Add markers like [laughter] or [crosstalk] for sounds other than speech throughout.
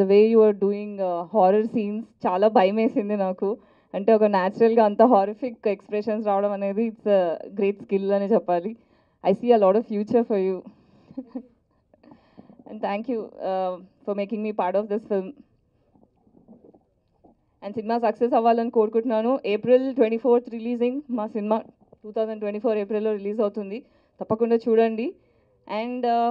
The way you are doing horror scenes చాలా భయం వేసింది నాకు. అంటే ఒక న్యాచురల్గా అంత హారిఫిక్ ఎక్స్ప్రెషన్స్ రావడం అనేది ఇట్స్ గ్రేట్ స్కిల్ అని చెప్పాలి. I see a lad of future for you and thank you for making me part of this film and cinema success అవ్వాలని కోరుకుంటున్నాను. ఏప్రిల్ ట్వంటీ ఫోర్త్ రిలీజింగ్ మా cinema two thousand twenty four ఏప్రిల్లో release అవుతుంది. తప్పకుండా చూడండి. And uh,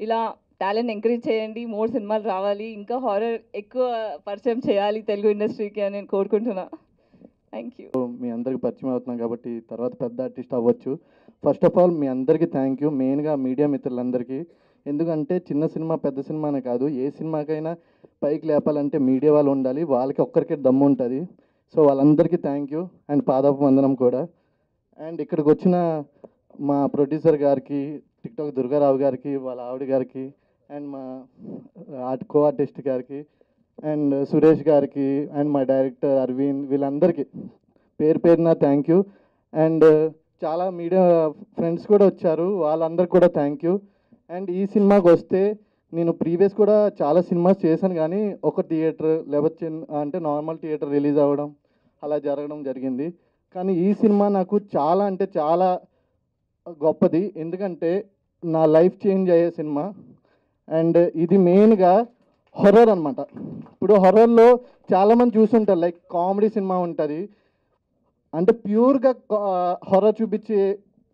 ఇలా talent encourage చేయండి more సినిమాలు రావాలి ఇంకా హారర్ ఎక్కువ పరిచయం చేయాలి తెలుగు ఇండస్ట్రీకి అని నేను కోరుకుంటున్నా. థ్యాంక్ యూ మీ అందరికి పరిచయం అవుతున్నాం కాబట్టి తర్వాత పెద్ద ఆర్టిస్ట్ అవ్వచ్చు. ఫస్ట్ ఆఫ్ ఆల్ మీ అందరికీ థ్యాంక్ యూ మెయిన్గా మీడియా మిత్రులందరికీ. ఎందుకంటే చిన్న సినిమా పెద్ద సినిమానే కాదు. ఏ సినిమాకైనా పైకి లేపాలంటే మీడియా వాళ్ళు ఉండాలి. వాళ్ళకి ఒక్కరికే దమ్ము ఉంటుంది. సో వాళ్ళందరికీ థ్యాంక్ యూ అండ్ పాదాపు వందనం కూడా. అండ్ ఇక్కడికి వచ్చిన మా ప్రొడ్యూసర్ గారికి టిక్టాక్ దుర్గారావు గారికి వాళ్ళ ఆవిడ గారికి అండ్ మా ఆర్ట్ కో ఆర్టిస్ట్ గారికి అండ్ సురేష్ గారికి అండ్ మా డైరెక్టర్ అరవింద్ వీళ్ళందరికీ పేరు పేరున థ్యాంక్ యూ అండ్ చాలా మీడియా ఫ్రెండ్స్ కూడా వచ్చారు వాళ్ళందరికీ కూడా థ్యాంక్ యూ అండ్ ఈ సినిమాకి వస్తే నేను ప్రీవియస్ కూడా చాలా సినిమాస్ చేశాను కానీ ఒక థియేటర్ లేకపోతే చిన్న అంటే నార్మల్ థియేటర్ రిలీజ్ అవ్వడం అలా జరగడం జరిగింది. కానీ ఈ సినిమా నాకు చాలా అంటే చాలా గొప్పది. ఎందుకంటే నా లైఫ్ చేంజ్ అయ్యే సినిమా. అండ్ ఇది మెయిన్గా హొర్రర్ అనమాట ఇప్పుడు హొర్రర్లో చాలామంది చూసుంటారు లైక్ కామెడీ సినిమా ఉంటుంది. అంటే ప్యూర్గా హొర్రర్ చూపించే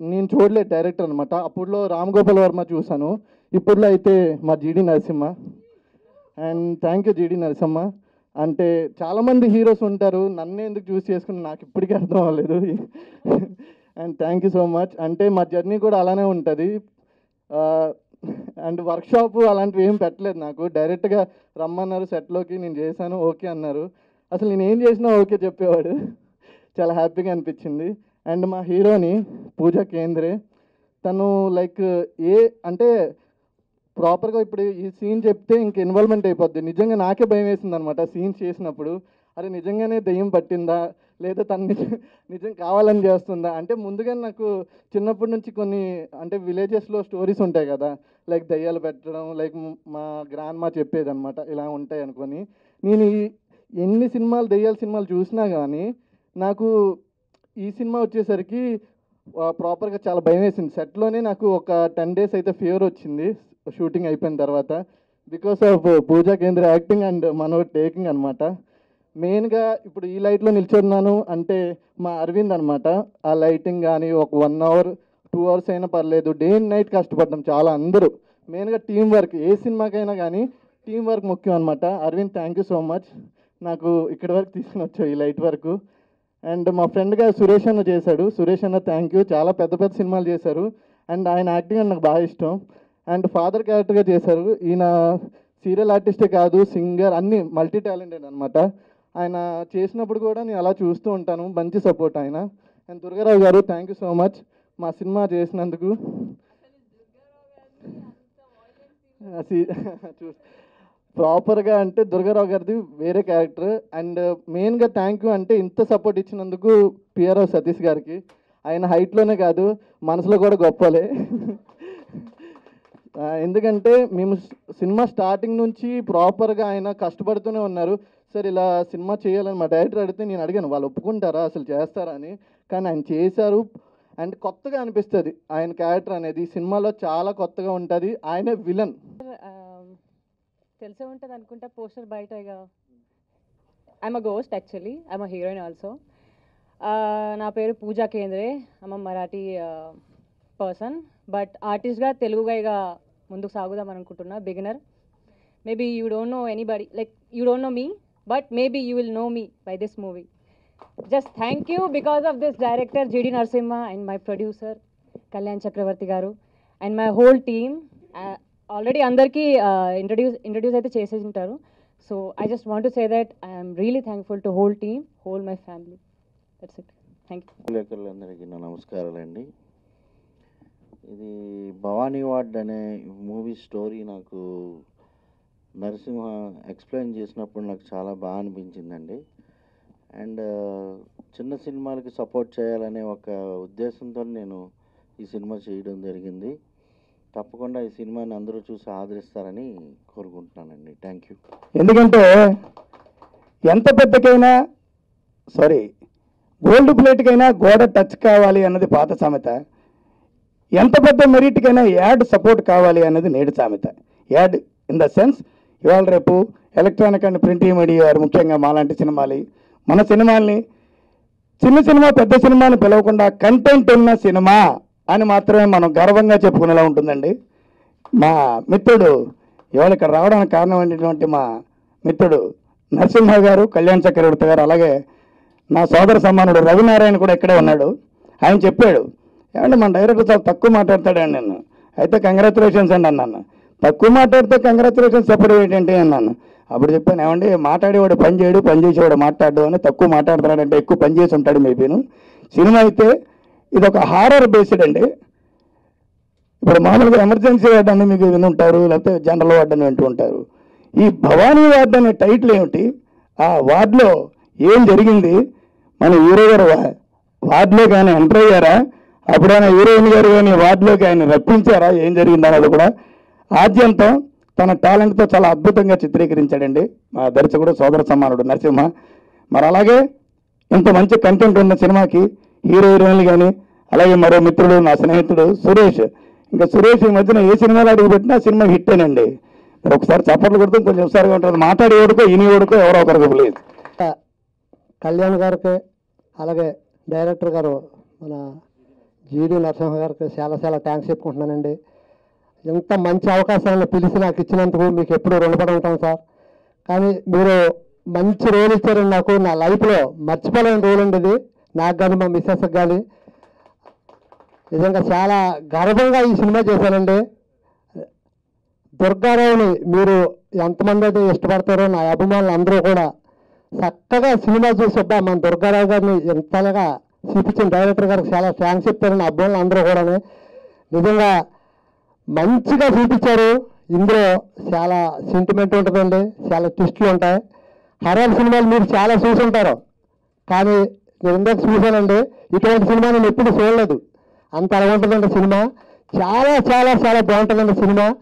నేను చూడలేదు డైరెక్టర్ అనమాట అప్పుడులో రామ్ గోపాల్ వర్మ చూశాను. ఇప్పుడులో అయితే మా GD Narasimha. And thank you GD Narasimha. అంటే చాలామంది హీరోస్ ఉంటారు నన్ను ఎందుకు చూస్ చేసుకుని నాకు ఇప్పటికీ అర్థం అవ్వలేదు. And thank you so much. అంటే మా జర్నీ కూడా అలానే ఉంటుంది. అండ్ వర్క్షాప్ అలాంటివి ఏం పెట్టలేదు నాకు. డైరెక్ట్గా రమ్మన్నారు సెట్లోకి నేను చేశాను ఓకే అన్నారు. అసలు నేను ఏం చేసినా ఓకే చెప్పేవాడు. చాలా హ్యాపీగా అనిపించింది. అండ్ మా హీరోని పూజా కేంద్రే తను లైక్ ఏ అంటే ప్రాపర్గా ఇప్పుడు ఈ సీన్ చెప్తే ఇంక ఇన్వాల్వ్మెంట్ అయిపోద్ది. నిజంగా నాకే భయం వేసింది అనమాట సీన్స్ చేసినప్పుడు. అరే నిజంగానే దెయ్యం పట్టిందా? లేదా తను నిజం నిజం కావాలని చేస్తుందా? అంటే ముందుగా నాకు చిన్నప్పటి నుంచి కొన్ని అంటే విలేజెస్లో స్టోరీస్ ఉంటాయి కదా. లైక్ దయ్యాలు పెట్టడం లైక్ మా గ్రాండ్ మా చెప్పేది అనమాట ఇలా ఉంటాయి అనుకొని. నేను ఈ ఎన్ని సినిమాలు దయ్యాల సినిమాలు చూసినా కానీ నాకు ఈ సినిమా వచ్చేసరికి ప్రాపర్గా చాలా భయం వేసింది. సెట్లోనే నాకు ఒక టెన్ డేస్ అయితే ఫీవర్ వచ్చింది షూటింగ్ అయిపోయిన తర్వాత. బికాస్ ఆఫ్ పూజా కేంద్ర యాక్టింగ్ అండ్ మనో టేకింగ్ అనమాట మెయిన్గా ఇప్పుడు ఈ లైట్లో నిల్చున్నాను అంటే మా అరవింద్ అనమాట ఆ లైటింగ్ కానీ ఒక వన్ అవర్ టూ అవర్స్ అయినా పర్లేదు. డే అండ్ నైట్ కష్టపడ్డాం చాలా అందరూ. మెయిన్గా టీం వర్క్ ఏ సినిమాకైనా కానీ టీం వర్క్ ముఖ్యం అనమాట Aravind thank you so much. నాకు ఇక్కడి వరకు తీసుకుని వచ్చావు ఈ లైట్ వరకు. అండ్ మా ఫ్రెండ్గా సురేష్ అన్న చేశాడు. సురేష్ అన్న థ్యాంక్ యూ. చాలా పెద్ద పెద్ద సినిమాలు చేశారు. అండ్ ఆయన యాక్టింగ్ అంటే నాకు బాగా ఇష్టం. అండ్ ఫాదర్ క్యారెక్టర్గా చేశారు. ఈయన సీరియల్ ఆర్టిస్టే కాదు సింగర్ అన్ని మల్టీ టాలెంటెడ్ అనమాట ఆయన చేసినప్పుడు కూడా నేను అలా చూస్తూ ఉంటాను. మంచి సపోర్ట్ ఆయన. అండ్ దుర్గారావు గారు థ్యాంక్ యూ సో మచ్ మా సినిమా చేసినందుకు. ప్రాపర్గా అంటే దుర్గారావు గారిది వేరే క్యారెక్టర్ అండ్ మెయిన్గా థ్యాంక్ యూ అంటే ఇంత సపోర్ట్ ఇచ్చినందుకు పిఆర్ఓ సతీష్ గారికి. ఆయన హైట్లోనే కాదు మనసులో కూడా గొప్పలే. ఎందుకంటే మేము సినిమా స్టార్టింగ్ నుంచి ప్రాపర్గా ఆయన కష్టపడుతూనే ఉన్నారు. సార్ ఇలా సినిమా చేయాలని మా డైరెక్టర్ అడిగితే నేను అడిగాను వాళ్ళు ఒప్పుకుంటారా? అసలు చేస్తారా? అని. కానీ ఆయన చేశారు. అండ్ కొత్తగా అనిపిస్తుంది ఆయన క్యారెక్టర్ అనేది. సినిమాలో చాలా కొత్తగా ఉంటుంది. ఆయన విలన్. తెలిసే ఉంటుంది అనుకుంటా పోస్టర్ బయట ఇక I'm a ghost actually I'm a heroine also నా పేరు Pooja Kendre. I'm Marathi person but ఆర్టిస్ట్గా తెలుగుగా ఇక ముందుకు సాగుదాం అనుకుంటున్నా. Beginner maybe you don't know anybody like you don't know me but maybe you will know me by this movie just thank you because of this director GD Narasimha and my producer Kalyan Chakravarthi గారు and my whole team already అందరికీ introduce introduce అయితే చేసేసి ఉంటారు so I just want to say that I'm really thankful to whole team whole my family that's it thank you విలేకరులందరికీ నా నమస్కారాలండి. ఇది Bhavani ward అనే movie story నాకు నరసింహ ఎక్స్ప్లెయిన్ చేసినప్పుడు నాకు చాలా బాగా అనిపించిందండి. అండ్ చిన్న సినిమాలకి సపోర్ట్ చేయాలనే ఒక ఉద్దేశంతో నేను ఈ సినిమా చేయడం జరిగింది. తప్పకుండా ఈ సినిమాని అందరూ చూసి ఆదరిస్తారని కోరుకుంటున్నానండి. Thank you. ఎందుకంటే ఎంత పెద్దకైనా సారీ గోల్డ్ ప్లేట్కైనా గోడ టచ్ కావాలి అన్నది పాత సామెత. ఎంత పెద్ద మెరిట్కైనా యాడ్ సపోర్ట్ కావాలి అన్నది నేడు సామెత. యాడ్ ఇన్ ద సెన్స్ ఇవాళ రేపు ఎలక్ట్రానిక్ అండ్ ప్రింట్ మీడియా వారు ముఖ్యంగా మాలాంటి సినిమాలు. మన సినిమాల్ని చిన్న సినిమా పెద్ద సినిమాని పిలవకుండా కంటెంట్ ఉన్న సినిమా అని మాత్రమే మనం గర్వంగా చెప్పుకునేలా ఉంటుందండి. మా మిత్రుడు ఇవాళ ఇక్కడ రావడానికి కారణమైనటువంటి మా మిత్రుడు నరసింహ గారు కళ్యాణ్ చక్రవర్తి గారు అలాగే నా సోదర సమానుడు రవినారాయణ కూడా ఇక్కడే ఉన్నాడు. ఆయన చెప్పాడు ఏమంటే మన డైరెక్టర్ చాలా తక్కువ మాట్లాడతాడండి నేను అయితే కంగ్రాచులేషన్స్ అండి అన్నాను. తక్కువ మాట్లాడితే కంగ్రాచులేషన్స్ చెప్పడం ఏంటంటే అన్నాను. అప్పుడు చెప్పాను ఏమండి మాట్లాడేవాడు పని చేయడు పని చేసేవాడు మాట్లాడు అని తక్కువ మాట్లాడుతున్నాడంటే ఎక్కువ పని చేసి ఉంటాడు మేబీను సినిమా అయితే ఇది ఒక హారర్ బేస్డ్ అండి. ఇప్పుడు మామూలుగా ఎమర్జెన్సీ వార్డ్ అని మీకు వినుంటారు లేకపోతే జనరల్ వార్డ్ అని వింటూ ఉంటారు. ఈ భవానీ వార్డ్ అనే టైటిల్ ఏమిటి? ఆ వార్డులో ఏం జరిగింది? మన హీరో గారు వార్డులోకి ఆయన ఎంటర్ అయ్యారా? అప్పుడైనా హీరోయిన్ గారు కానీ వార్డులోకి ఆయన రప్పించారా? ఏం జరిగిందన్నది కూడా ఆద్యంతం తన టాలెంట్తో చాలా అద్భుతంగా చిత్రీకరించాడండి. మా దర్శకుడు సోదర సమానుడు నరసింహ. మరి అలాగే ఇంత మంచి కంటెంట్ ఉన్న సినిమాకి హీరో హీరోయిన్లు కానీ అలాగే మరో మిత్రుడు నా స్నేహితుడు సురేష్. ఇంకా సురేష్ ఈ మధ్యన ఏ సినిమాలో అడుగుపెట్టినా సినిమా సినిమా హిట్టేనండి మరి ఒకసారి చప్పట్లు కొడుతూ కొంచెం ఒకసారిగా ఉంటుంది. మాట్లాడి ఓడుకో ఇని ఓడుకో ఎవరో ఒకరికి ప్లీజ్ కళ్యాణ్ గారికి అలాగే డైరెక్టర్ గారు మన జీడి నరసింహ గారికి చాలా చాలా థ్యాంక్స్ చెప్పుకుంటున్నానండి. ఇంత మంచి అవకాశాలను పిలిచి నాకు ఇచ్చినందుకు మీకు ఎప్పుడూ రుణపడి ఉంటాం సార్. కానీ మీరు మంచి రోల్ ఇచ్చారు నాకు నా లైఫ్లో మర్చిపోలేని రోల్ ఉండేది. ఇది నాకు కానీ మా మిస్సెస్కి కానీ నిజంగా చాలా గర్వంగా ఈ సినిమా చేశానండి. దుర్గారావుని మీరు ఎంతమంది అయితే ఇష్టపడతారో నా అభిమానులు అందరూ కూడా చక్కగా సినిమా చూసి అబ్బా మన దుర్గారావు గారిని ఎంతగా చూపించిన డైరెక్టర్ గారికి చాలా థ్యాంక్స్ చెప్తారని అబ్బాయిలు అందరూ కూడా నిజంగా మంచిగా చూపించారు. ఇందులో చాలా సెంటిమెంట్ ఉంటుందండి. చాలా ట్విస్ట్లు ఉంటాయి. హర్రర్ సినిమాలు మీరు చాలా చూసుంటారు. కానీ నేను ఇందాక చూశానండి. ఇటువంటి సినిమా నేను ఎప్పుడు చూడలేదు. అంత అలా ఉంటుందండి సినిమా. చాలా చాలా చాలా బాగుంటుందండి సినిమా.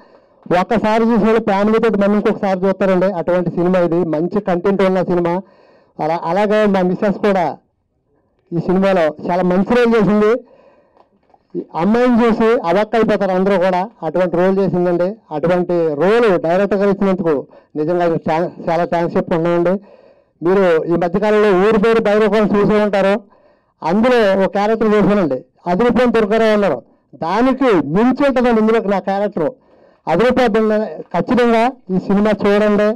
ఒక్కసారి చూసిన ఫ్యామిలీతో మళ్ళీ ఇంకొకసారి చూస్తారండి. అటువంటి సినిమా ఇది. మంచి కంటెంట్ ఉన్న సినిమా. అలా అలాగే మా మిస్సెస్ కూడా ఈ సినిమాలో చాలా మంచి రోల్ చేసింది. అమ్మాయిని చూసి అవక్క అయిపోతారు అందరూ కూడా. అటువంటి రోల్ చేసిందండి. అటువంటి రోల్ డైరెక్ట్గా ఇచ్చినందుకు నిజంగా చాలా థ్యాంక్స్ చెప్పుకుంటున్నామండి. మీరు ఈ మధ్యకాలంలో ఊరి పేరు బయట కూడా చూసే ఉంటారు అందులో ఒక క్యారెక్టర్ చేశానండి. అదిరిపోయిన దుర్గారావు ఉన్నారు దానికి మించి ఉంటుందండి ఇందులో నా క్యారెక్టర్ అదిరిపోతుంది? ఖచ్చితంగా ఈ సినిమా చూడండి.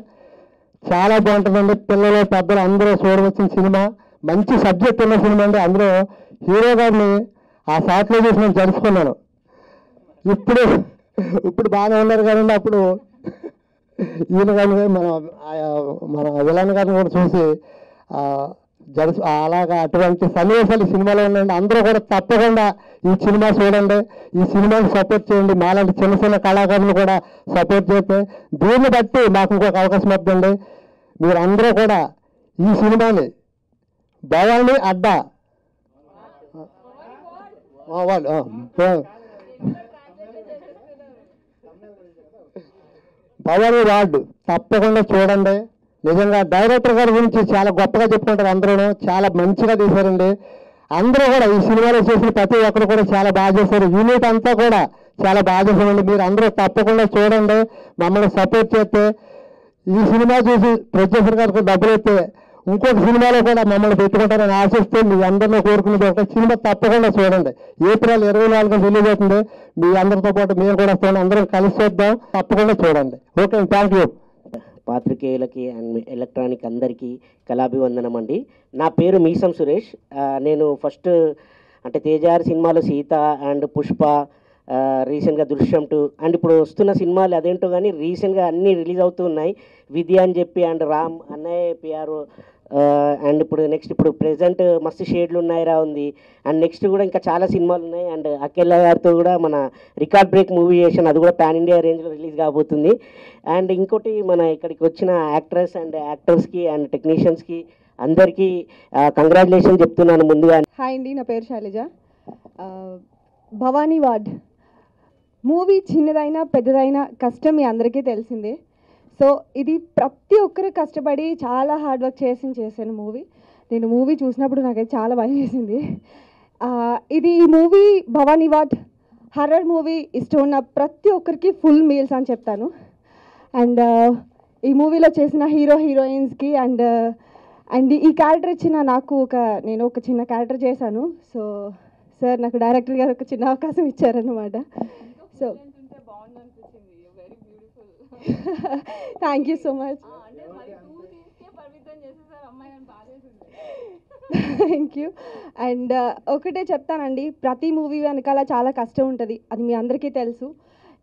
చాలా బాగుంటుందండి. పిల్లలు పెద్దలు అందరూ చూడవచ్చిన సినిమా. మంచి సబ్జెక్ట్ ఉన్న సినిమా అండి. అందులో హీరో గారిని ఆ సాట్లో చూసి నేను జరుపుకున్నాను ఇప్పుడు ఇప్పుడు బాగానే ఉన్నారు కదండి అప్పుడు. ఈయన కానీ మన మన విలన్ గారిని కూడా చూసి జరుపు జరుసు అలాగా అటువంటి సన్నివేశాలు సినిమాలో ఉన్నాయండి. అందరూ కూడా తప్పకుండా ఈ సినిమా చూడండి. ఈ సినిమాని సపోర్ట్ చేయండి. మాలాంటి చిన్న చిన్న కళాకారులు కూడా సపోర్ట్ చేస్తే దీన్ని బట్టి మాకు ఇంకొక అవకాశం వద్దండి. మీరు అందరూ కూడా ఈ సినిమాని భవాని అడ్డా వాళ్ళు పవన్ ఆ. వార్డు తప్పకుండా చూడండి. నిజంగా డైరెక్టర్ గారి గురించి చాలా గొప్పగా చెప్పుకుంటారు అందరూ చాలా మంచిగా తీశారండి. అందరూ కూడా ఈ సినిమాలో చేసిన ప్రతి ఒక్కరు కూడా చాలా బాగా చేశారు. యూనిట్ అంతా కూడా చాలా బాగా చేశారండి. మీరు అందరూ తప్పకుండా చూడండి. మమ్మల్ని సపోర్ట్ చేస్తే ఈ సినిమా చూసి ప్రొడ్యూసర్ గారికి డబ్బులు ఇస్తే ఇంకొక సినిమాలో కూడా మమ్మల్ని పెట్టుకుంటారని ఆశిస్తూ మీ అందరినీ కోరుకునేది ఒకటి సినిమా తప్పకుండా చూడండి. ఏప్రిల్ ఇరవై నాలుగు రిలీజ్ అవుతుంది. మీ అందరితో పాటు మేము కూడా వస్తాం అందరం కలిసి చూద్దాం తప్పకుండా చూడండి. ఓకే థ్యాంక్ యూ పాత్రికేయులకి అండ్ ఎలక్ట్రానిక్ అందరికీ కళాభివందనం అండి. నా పేరు మీసం సురేష్. నేను ఫస్ట్ అంటే తేజార్ సినిమాలో సీత అండ్ పుష్ప రీసెంట్గా దృశ్యం టూ అండ్ ఇప్పుడు వస్తున్న సినిమాలు అదేంటో కానీ రీసెంట్గా అన్నీ రిలీజ్ అవుతూ ఉన్నాయి. విద్య అని చెప్పి అండ్ రామ్ అన్నయ్య పిఆర్ అండ్ ఇప్పుడు నెక్స్ట్ ఇప్పుడు ప్రెసెంట్ మస్తు షేడ్లు ఉన్నాయిరా ఉంది. అండ్ నెక్స్ట్ కూడా ఇంకా చాలా సినిమాలు ఉన్నాయి. అండ్ అఖిల గారితో కూడా మన రికార్డ్ బ్రేక్ మూవీ చేసాను అది కూడా పాన్ ఇండియా రేంజ్లో రిలీజ్ కాబోతుంది. అండ్ ఇంకోటి మన ఇక్కడికి వచ్చిన యాక్ట్రెస్ అండ్ యాక్టర్స్కి అండ్ టెక్నీషియన్స్కి అందరికీ కంగ్రాచులేషన్ చెప్తున్నాను ముందుగా హాయ్ అండి నా పేరు శైలజ. భవానీ వార్డ్. మూవీ చిన్నదైనా పెద్దదైనా కష్టం మీ అందరికీ తెలిసిందే. సో ఇది ప్రతి ఒక్కరు కష్టపడి చాలా హార్డ్ వర్క్ చేసి చేశాను మూవీ నేను మూవీ చూసినప్పుడు నాకైతే చాలా భయం వేసింది. ఇది ఈ movie Bhavani ward horror movie ఇష్టం ఉన్న ప్రతి ఒక్కరికి ఫుల్ మీల్స్ అని చెప్తాను. అండ్ ఈ మూవీలో చేసిన హీరో హీరోయిన్స్కి అండ్ అండ్ ఈ క్యారెక్టర్ ఇచ్చిన నాకు ఒక నేను ఒక చిన్న క్యారెక్టర్ చేశాను. సో సార్ నాకు డైరెక్టర్ గారు ఒక చిన్న అవకాశం ఇచ్చారన్నమాట. సో బాగుంది అనిపించింది very beautiful thank you so much thank you and ఒకటే చెప్తానండి. ప్రతి మూవీ వెనకాల చాలా కష్టం ఉంటుంది. అది మీ అందరికీ తెలుసు.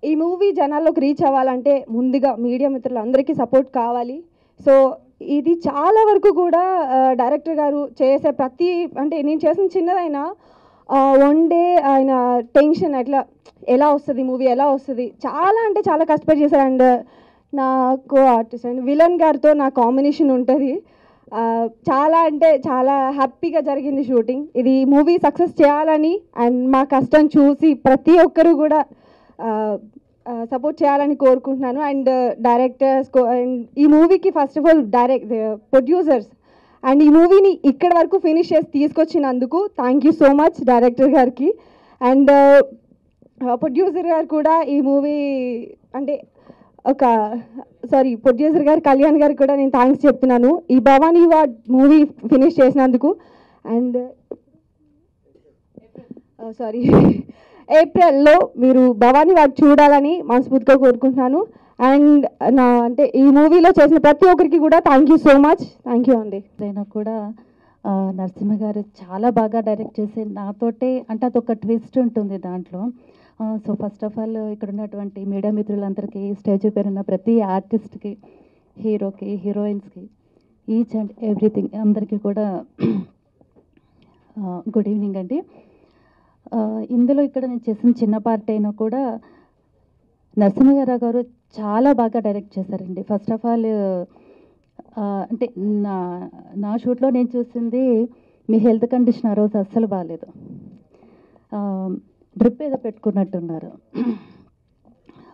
ఈ మూవీ జనాల్లోకి రీచ్ అవ్వాలంటే ముందుగా మీడియా మిత్రులు అందరికీ సపోర్ట్ కావాలి. సో ఇది చాలా వరకు కూడా డైరెక్టర్ గారు చేసే ప్రతి అంటే నేను చేసిన చిన్నదైనా వన్ డే ఆయన టెన్షన్ అట్లా ఎలా వస్తుంది మూవీ ఎలా వస్తుంది? చాలా అంటే చాలా కష్టపడి చేశారు. అండ్ నాకు ఆర్టిస్ట్ అండ్ విలన్ గారితో నా కాంబినేషన్ ఉంటుంది. చాలా అంటే చాలా హ్యాపీగా జరిగింది షూటింగ్ ఇది మూవీ సక్సెస్ చేయాలని అండ్ మా కష్టం చూసి ప్రతి ఒక్కరు కూడా సపోర్ట్ చేయాలని కోరుకుంటున్నాను. అండ్ డైరెక్టర్స్ అండ్ ఈ మూవీకి first of all direct producers and ఈ మూవీని ఇక్కడ వరకు ఫినిష్ చేసి తీసుకొచ్చినందుకు thank you so much director గారికి. అండ్ ప్రొడ్యూసర్ uh, uh, గారు కూడా ఈ మూవీ అంటే ఒక సారీ ప్రొడ్యూసర్ గారు కళ్యాణ్ గారికి కూడా నేను థ్యాంక్స్ చెప్తున్నాను. ఈ భవానీ వాడ్ మూవీ ఫినిష్ చేసినందుకు. అండ్ సారీ ఏప్రిల్లో మీరు భవానీ వాడ్ చూడాలని మనస్ఫూర్తిగా కోరుకుంటున్నాను. అండ్ uh, నా అంటే ఈ మూవీలో చేసిన ప్రతి ఒక్కరికి కూడా thank you so much thank you అండి నేను కూడా నరసింహ గారు చాలా బాగా డైరెక్ట్ చేసి నాతోటే అంటే అదొక ట్విస్ట్ ఉంటుంది దాంట్లో. సో ఫస్ట్ ఆఫ్ ఆల్ ఇక్కడ ఉన్నటువంటి మీడియా మిత్రులందరికీ స్టేజ్ పేరున్న ప్రతి ఆర్టిస్ట్కి హీరోకి హీరోయిన్స్కి ఈచ్ అండ్ ఎవ్రీథింగ్ అందరికీ కూడా గుడ్ ఈవినింగ్ అండి. ఇందులో ఇక్కడ నేను చేసిన చిన్న పార్ట్ అయినా కూడా నరసింహ గారు చాలా బాగా డైరెక్ట్ చేశారండి. ఫస్ట్ ఆఫ్ ఆల్ అంటే నా నా షూట్లో నేను చూసింది మీ హెల్త్ కండిషన్ ఆ రోజు అస్సలు బాగాలేదు డ్రిప్ ఏదో పెట్టుకున్నట్టున్నారు.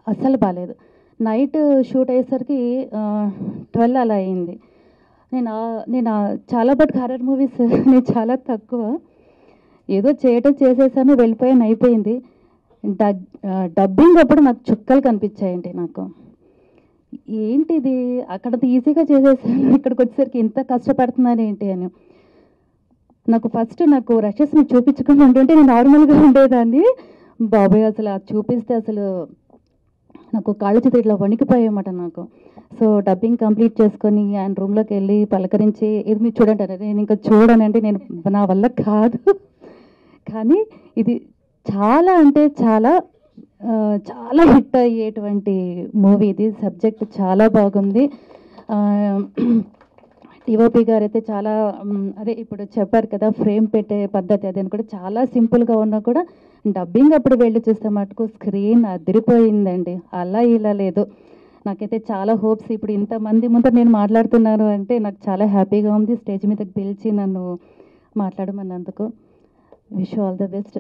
అస్సలు బాగాలేదు నైట్ షూట్ అయ్యేసరికి ట్వెల్వ్ అలా అయింది. నేను నేను చాలా బట్ హారర్ మూవీస్ [laughs] నేను చాలా తక్కువ. ఏదో చేయటం చేసేసాను వెళ్ళిపోయాను అయిపోయింది. డబ్బింగ్ అప్పుడు నాకు చుక్కలు కనిపించాయండి నాకు. ఏంటిది? అక్కడ ఈజీగా చేసేసాను. [laughs] ఇక్కడికి వచ్చేసరికి ఇంత కష్టపడుతున్నాను ఏంటి అని. నాకు ఫస్ట్ నాకు రషెస్ మీకు చూపించకుండా ఉంటుంటే నేను నార్మల్గా ఉండేదాన్ని. బాబాయ్ అసలు అది చూపిస్తే అసలు నాకు కాళ్ళు చేతులు ఇట్లా వణికిపోయాయన్నమాట నాకు. సో డబ్బింగ్ కంప్లీట్ చేసుకొని ఆయన రూమ్లోకి వెళ్ళి పలకరించి ఇది మీరు చూడండి నేను ఇంకా చూడనంటే నేను నా వల్ల కాదు. కానీ ఇది చాలా అంటే చాలా చాలా హిట్ అయ్యేటువంటి మూవీ ఇది. సబ్జెక్ట్ చాలా బాగుంది. టీఓపీ గారు అయితే చాలా అదే ఇప్పుడు చెప్పారు కదా ఫ్రేమ్ పెట్టే పద్ధతి అదని కూడా చాలా సింపుల్గా ఉన్నా కూడా డబ్బింగ్ అప్పుడు వెళ్ళి చూస్తే మటుకు స్క్రీన్ అదిరిపోయిందండి. అలా ఇలా లేదు. నాకైతే చాలా హోప్స్ ఇప్పుడు ఇంతమంది ముందు నేను మాట్లాడుతున్నాను అంటే నాకు చాలా హ్యాపీగా ఉంది. స్టేజ్ మీదకి పిలిచి నన్ను మాట్లాడమన్నందుకు. Wish all the best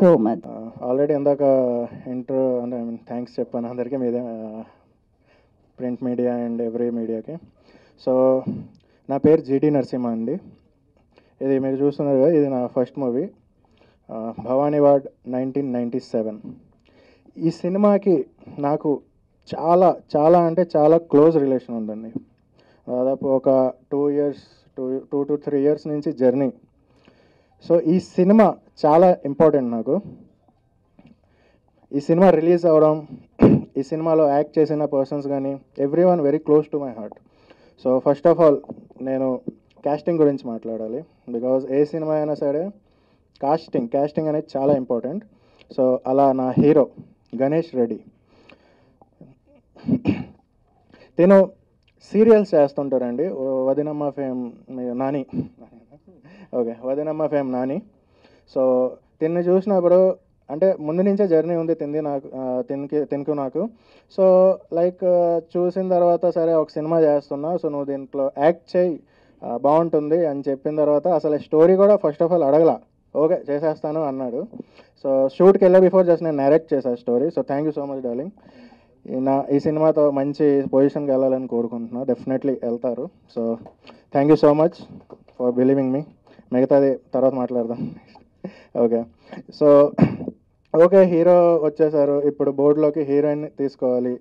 so much already ఇందాక ఇంటర్ అంటే ఐ మీన్ థ్యాంక్స్ చెప్పాను అందరికీ మీదే ప్రింట్ మీడియా అండ్ ఎవ్రీ మీడియాకి సో నా పేరు జిడి నరసింహ అండి. ఇది మీరు చూస్తున్నారు కదా ఇది నా first movie Bhavani ward nineteen ninety seven ఈ సినిమాకి నాకు చాలా చాలా అంటే చాలా క్లోజ్ రిలేషన్ ఉందండి. దాదాపు ఒక two years two two to three years నుంచి జర్నీ సో ఈ సినిమా చాలా ఇంపార్టెంట్ నాకు. ఈ సినిమా రిలీజ్ అవడం ఈ సినిమాలో యాక్ట్ చేసిన పర్సన్స్ కానీ every one very close to my heart. So first of all నేను కాస్టింగ్ గురించి మాట్లాడాలి. బికాజ్ ఏ సినిమా అయినా సరే కాస్టింగ్ కాస్టింగ్ అనేది చాలా ఇంపార్టెంట్. సో అలా నా హీరో గణేష్ రెడ్డి. [coughs] తిను సీరియల్స్ చేస్తుంటారండి. ఓ Vadinamma fame Nani. Okay Vadinamma fame Nani. So తిన్ని చూసినప్పుడు అంటే ముందు నుంచే జర్నీ ఉంది తింది నాకు తినికి తినుకు నాకు. సో లైక్ చూసిన తర్వాత సరే ఒక సినిమా చేస్తున్నా సో నువ్వు దీంట్లో యాక్ట్ చేయి బాగుంటుంది అని చెప్పిన తర్వాత అసలు స్టోరీ కూడా ఫస్ట్ ఆఫ్ ఆల్ అడగల. ఓకే చేసేస్తాను అన్నాడు. సో షూట్కి వెళ్ళే బిఫోర్ జస్ట్ నేను నరేట్ చేశాను story. So thank you so much darling. నా ఈ సినిమాతో మంచి పొజిషన్కి వెళ్ళాలని కోరుకుంటున్నా. డెఫినెట్లీ వెళ్తారు. So thank you so much for believing me మిగతాది తర్వాత మాట్లాడదాం. ఓకే సో ఓకే హీరో వచ్చేసారు. ఇప్పుడు బోర్డులోకి హీరోయిన్ తీసుకోవాలి.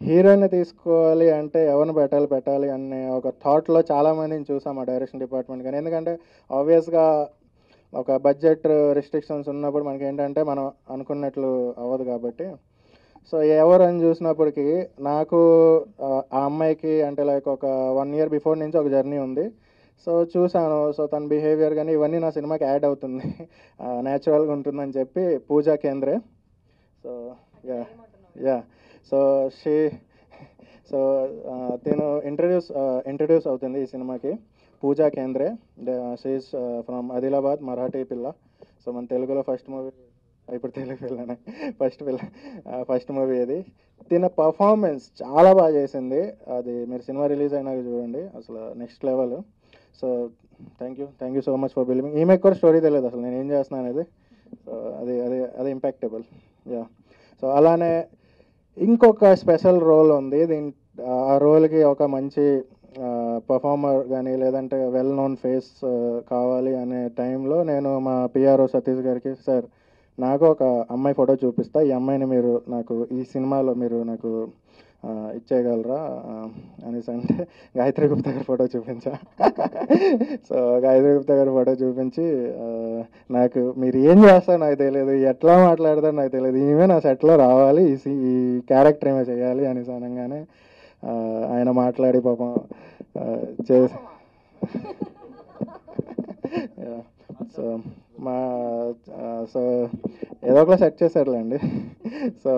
హీరోయిన్ తీసుకోవాలి అంటే ఎవరిని పెట్టాలి పెట్టాలి అనే ఒక థాట్లో చాలామందిని చూసాం ఆ డైరెక్షన్ డిపార్ట్మెంట్ కానీ ఎందుకంటే ఆబ్వియస్గా ఒక బడ్జెట్ రిస్ట్రిక్షన్స్ ఉన్నప్పుడు మనకి ఏంటంటే మనం అనుకున్నట్లు అవ్వదు కాబట్టి సో ఎవరు అని చూసినప్పటికీ నాకు ఆ, అమ్మాయికి అంటే లైక్ ఒక వన్ ఇయర్ బిఫోర్ నుంచి ఒక జర్నీ ఉంది. సో చూసాను సో తన బిహేవియర్ కానీ ఇవన్నీ నా సినిమాకి యాడ్ అవుతుంది. న్యాచురల్గా ఉంటుందని చెప్పి Pooja Kendre. So yeah yeah so she so తను ఇంట్రడ్యూస్ ఇంట్రడ్యూస్ అవుతుంది ఈ సినిమాకి. పూజా కేంద్రే. షీస్ ఫ్రమ్ ఆదిలాబాద్ మరాఠీ పిల్ల. సో మన తెలుగులో ఫస్ట్ మూవీ ఇప్పుడు తెలుగు పిల్లనే ఫస్ట్ పిల్ల ఫస్ట్ మూవీ అది తిన పర్ఫార్మెన్స్ చాలా బాగా చేసింది. అది మీరు సినిమా రిలీజ్ అయినాక చూడండి. అసలు next level so thank you thank you so much for believing ఈమె కూడా స్టోరీ తెలియదు అసలు. నేను ఏం చేస్తున్నాను అనేది. సో అది అది అది ఇంపాక్టబుల్ యా సో అలానే ఇంకొక స్పెషల్ రోల్ ఉంది. దీని ఆ రోల్కి ఒక మంచి పర్ఫార్మర్ కానీ లేదంటే వెల్ నోన్ ఫేస్ కావాలి అనే టైంలో నేను మా పిఆర్ఓ సతీష్ గారికి సార్ నాకు ఒక అమ్మాయి ఫోటో చూపిస్తా. ఈ అమ్మాయిని మీరు నాకు ఈ సినిమాలో మీరు నాకు ఇచ్చేయగలరా? అనేసి అంటే [laughs] గాయత్రి గుప్తా గారి ఫోటో చూపించా. [laughs] సో గాయత్రి గుప్తా గారి ఫోటో చూపించి నాకు మీరు ఏం చేస్తారో నాకు తెలియదు ఎట్లా మాట్లాడతారో నాకు తెలియదు. ఈమె నా సెట్లో రావాలి ఈ సి- ఈ క్యారెక్టర్ ఏమో చేయాలి అనేసి అనగానే ఆయన మాట్లాడి పాపం చేసి [laughs] సో మా సో ఏదో ఒకలా సెట్ చేశారులేండి. సో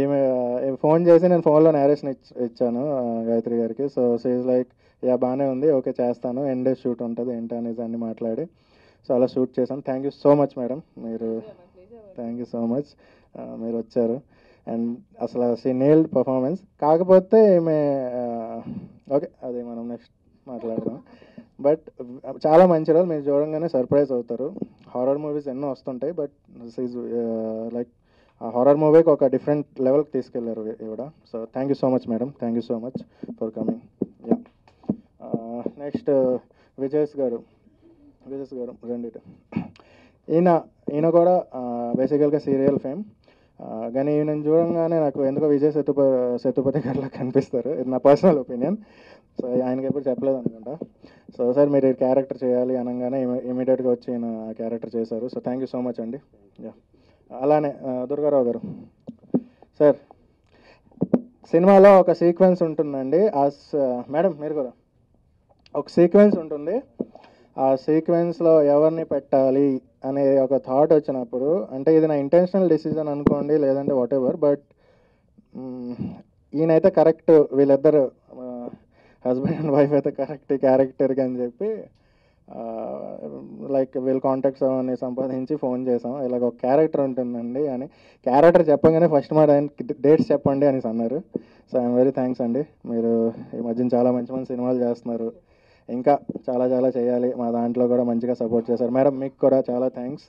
ఈమె ఫోన్ చేసి నేను ఫోన్లో నేరేషన్ ఇచ్ ఇచ్చాను గాయత్రి గారికి. సో సీజ్ లైక్ యా బాగానే ఉంది ఓకే చేస్తాను. ఎండ్ డే షూట్ ఉంటుంది ఏంటి అనేది అన్ని మాట్లాడి. సో అలా షూట్ చేశాను. Thank you so much madam మీరు థ్యాంక్ యూ సో మచ్ మీరు వచ్చారు. అండ్ అసలు సీ నేల్డ్ పర్ఫార్మెన్స్ కాకపోతే ఈమె ఓకే అది మనం నెక్స్ట్ మాట్లాడదాం. బట్ చాలా మంచి రోజు మీరు చూడంగానే సర్ప్రైజ్ అవుతారు. హారర్ మూవీస్ ఎన్నో వస్తుంటాయి బట్ ఈజ్ లైక్ uh, ఆ హారర్ మూవీకి ఒక డిఫరెంట్ లెవెల్కి తీసుకెళ్ళారు ఇవిడ. So thank you so much madam thank you so much for coming yeah next Vijayan గారు. విజయస్ గారు రండి ఈయన ఈయన కూడా బేసికల్గా సీరియల్ ఫేమ్ కానీ ఈయన చూడంగానే నాకు ఎందుకో విజయ్ సేతుప సేతుపతి గారిలా కనిపిస్తారు. ఇది నా పర్సనల్ ఒపీనియన్ సో ఆయనకి ఎప్పుడు చెప్పలేదు అనుకుంటా. సో సార్ మీరు క్యారెక్టర్ చేయాలి అనగానే ఇమీడియట్గా వచ్చి ఆయన క్యారెక్టర్ చేశారు. So thank you so much అండి. యా. అలానే దుర్గారావు గారు. సార్ సినిమాలో ఒక సీక్వెన్స్ ఉంటుందండి. ఆ స- మేడం మీరు కూడా. ఒక సీక్వెన్స్ ఉంటుంది. ఆ సీక్వెన్స్లో ఎవరిని పెట్టాలి అనే ఒక థాట్ వచ్చినప్పుడు అంటే ఇది నా ఇంటెన్షనల్ డెసిజన్ అనుకోండి లేదంటే వాట్ ఎవర్ బట్ ఈయనైతే కరెక్ట్ వీళ్ళిద్దరు హస్బెండ్ అండ్ వైఫ్ అయితే కరెక్ట్ క్యారెక్టర్కి అని చెప్పి లైక్ వీళ్ళు కాంటాక్ట్స్ అవన్నీ సంపాదించి ఫోన్ చేసాం ఇలాగ ఒక క్యారెక్టర్ ఉంటుందండి అని. క్యారెక్టర్ చెప్పగానే ఫస్ట్ మాట డేట్స్ చెప్పండి అని అన్నారు. సో ఐఎమ్ వెరీ థ్యాంక్స్ అండి. మీరు ఈ మధ్యన చాలా మంచి మంచి సినిమాలు చేస్తున్నారు. ఇంకా చాలా చాలా చేయాలి. మా దాంట్లో కూడా మంచిగా సపోర్ట్ చేశారు. మేడం మీకు కూడా చాలా థ్యాంక్స్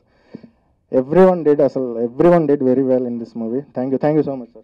ఎవ్రీ వన్ డిడ్ అసలు every one did very well in this movie thank you thank you so much sir